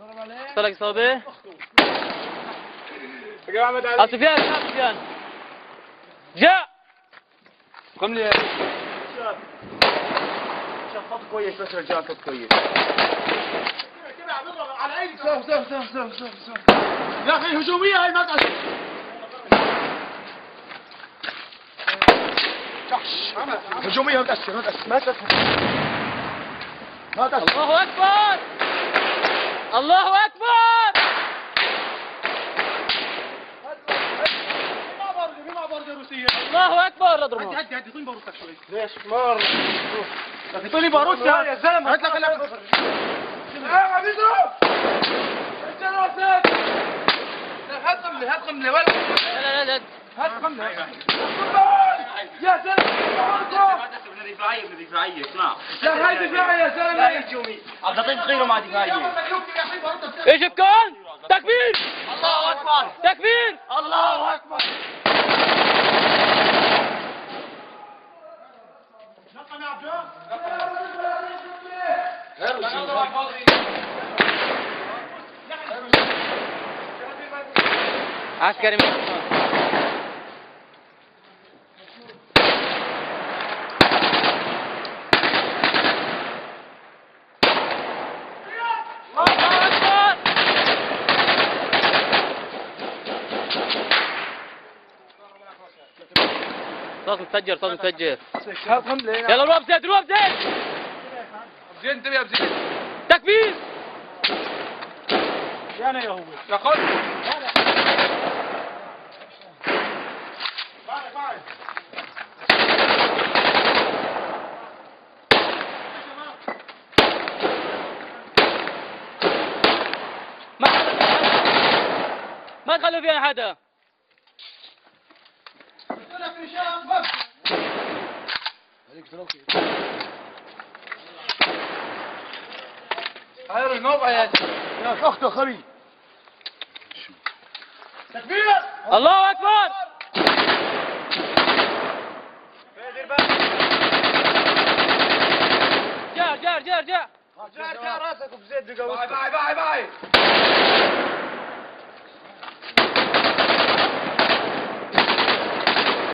محمد علي ها سفيان سفيان جاء قم لي خط كويس بس خط كويس سوف سوف سوف سوف سوف سوف يا أخي هجوميه هاي ما قاعد هجوميه ما تأثر ما تأثر ما تأثر الله أكبر الله أكبر! الله أكبر اضربه هدي هدي طيني باروتك شوي. ليش مر طيني باروت يا زلمة. هات لك هلا يا حبيبي هات قملة هات قملة ولا. لا لا لا هات قملة يا زلمه لا هاي دفاعي يا زلمه عطيت خيره مع دفاعيه إيش بكون؟ تكبير الله أكبر. تكبير الله أكبر. عسكري من الله صوت متفجر صوت قمله يلا روح زيد روح زيد زين انتبه يا زين تكبير يا هو. يا خد ما ما تخلوا فيها حدا. هاي الموقع يا يا اخته خري تكبير الله أكبر. جار جار جار جار جار راسك دقا باي باي باي باي.